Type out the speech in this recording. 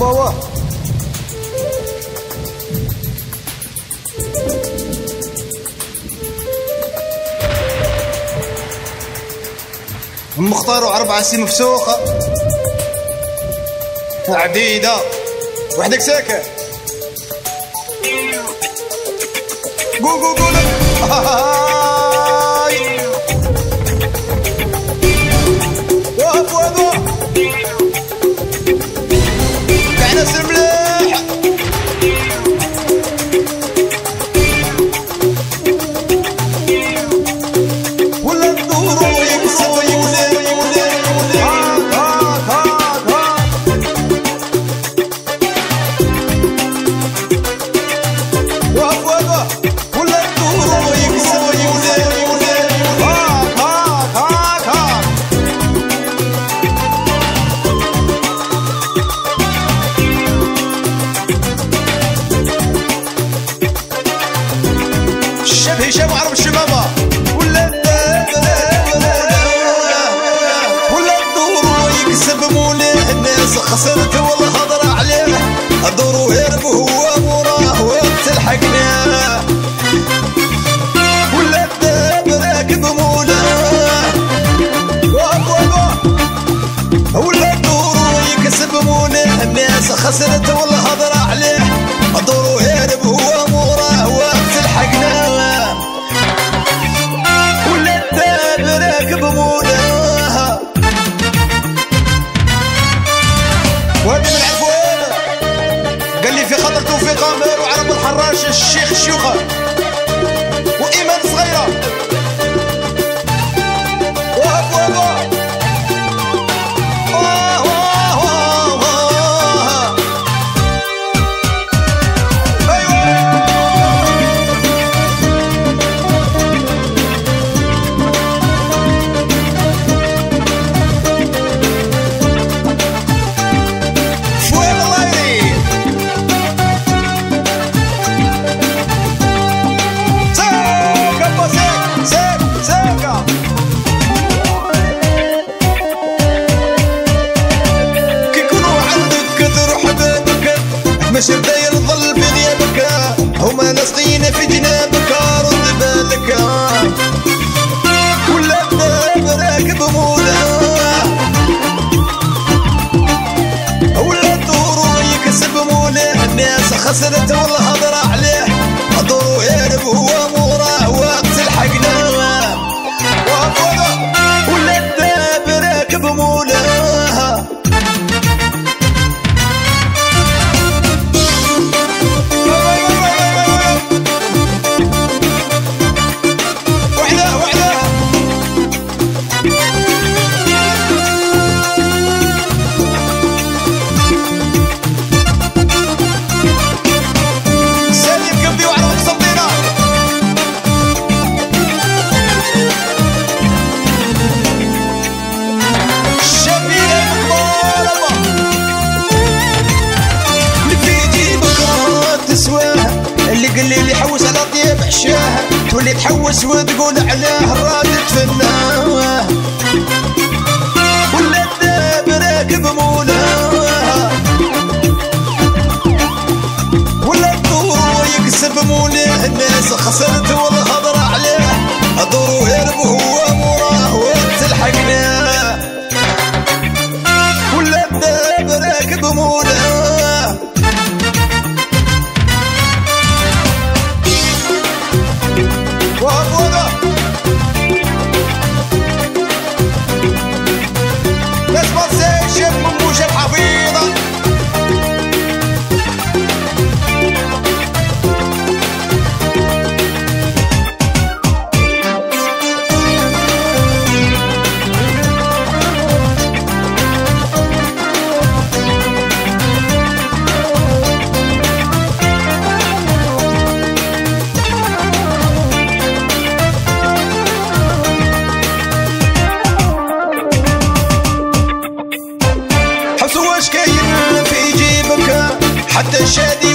واه مختار وأربعة سي مفسوخة عديدة وحدك ساكت قول قول قول. خسرت والله هضر عليه الدور هرب هو وراه وقت الحقنا ولا الداب راكب واب ولا الدور يكسب موليه الناس خسرت عليه الدور الحراش الشيخ الشيوخة وإيمان صغيرة. مش بداية الظل بغيابك هما لاصقين في جنابك رد بالك. ولا الداب راكب مولاه ولا الدور يكسب مولاه الناس خسرت والله. تولي تحوس وتقول عليه رادة فناه ولا الداب راكب مولاه ولا الدور يكسب مولاه الناس خسرت والله. حتى شادي